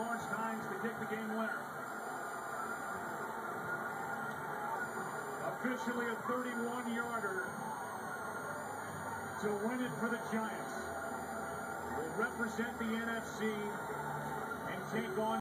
Bosch to kick the game winner. Officially a 31-yarder to win it for the Giants. Will represent the NFC and take on